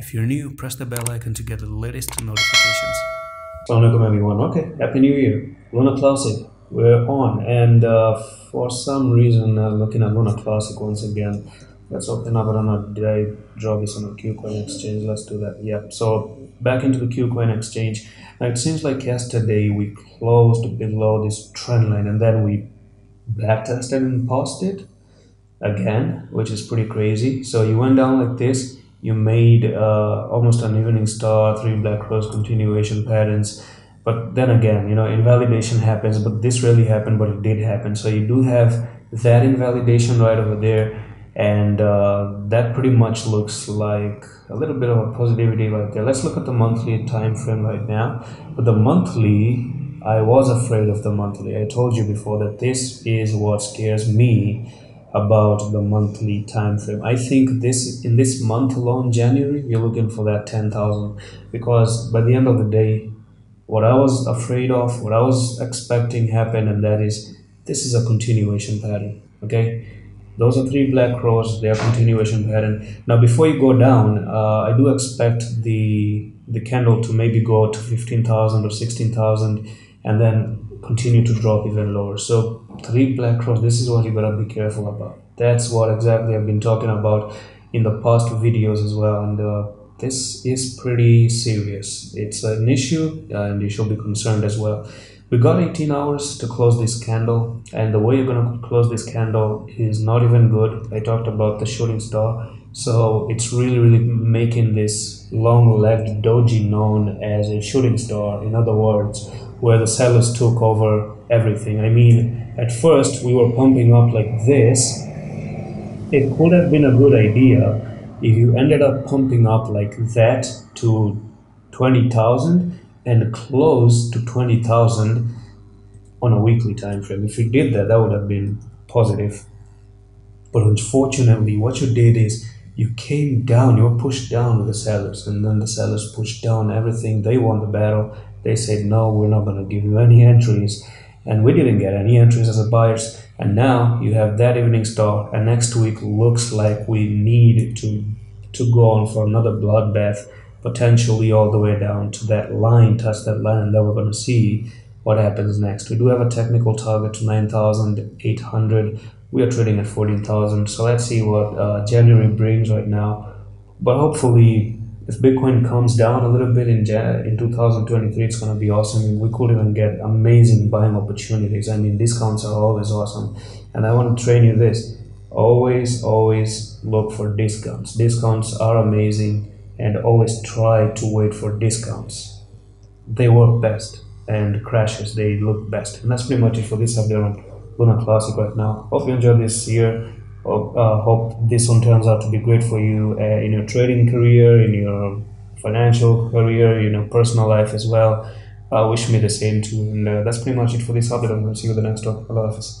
If you're new, press the bell icon to get the latest notifications. Assalamualaikum everyone. Okay, Happy New Year. Luna Classic, we're on. And uh, for some reason, I'm looking at Luna Classic once again. Let's open up, know, did I draw this on a KuCoin exchange? Let's do that. Yep, so back into the KuCoin exchange. Now it seems like yesterday we closed below this trend line and then we backtested and paused it again, which is pretty crazy. So you went down like this you made uh, almost an evening star, three black crows continuation patterns. But then again, you know, invalidation happens, but this really happened, but it did happen. So you do have that invalidation right over there. And uh, that pretty much looks like a little bit of a positivity right there. Let's look at the monthly time frame right now. But the monthly, I was afraid of the monthly. I told you before that this is what scares me about the monthly time frame. I think this in this month alone, January, we're looking for that 10,000 because by the end of the day, what I was afraid of, what I was expecting happened, and that is this is a continuation pattern. Okay, those are three black crows, they are continuation pattern. Now, before you go down, uh, I do expect the the candle to maybe go to 15,000 or 16,000 and then continue to drop even lower. So three black crows, this is what you gotta be careful about. That's what exactly I've been talking about in the past videos as well. And uh, this is pretty serious. It's an issue and you should be concerned as well. We got 18 hours to close this candle and the way you're gonna close this candle is not even good. I talked about the shooting star. So it's really, really making this long-legged doji known as a shooting star. In other words, where the sellers took over everything. I mean, at first we were pumping up like this. It could have been a good idea if you ended up pumping up like that to 20,000 and close to 20,000 on a weekly time frame. If you did that, that would have been positive. But unfortunately, what you did is you came down, you were pushed down with the sellers, and then the sellers pushed down everything. They won the battle, they said, no, we're not going to give you any entries. And we didn't get any entries as a buyers. And now you have that evening star. And next week looks like we need to, to go on for another bloodbath, potentially all the way down to that line, touch that line. And then we're going to see what happens next. We do have a technical target to 9,800. We are trading at 14,000. So let's see what uh, January brings right now. But hopefully if Bitcoin comes down a little bit in in 2023, it's going to be awesome. We could even get amazing buying opportunities. I mean, discounts are always awesome. And I want to train you this always, always look for discounts. Discounts are amazing and always try to wait for discounts. They work best and crashes, they look best. And that's pretty much it for this update on Luna Classic right now. Hope you enjoyed this year hope, uh, hope this one turns out to be great for you uh, in your trading career, in your financial career, you know, personal life as well. Uh, wish me the same too. And uh, that's pretty much it for this update. I'm going to see you the next one. Allah Hafiz.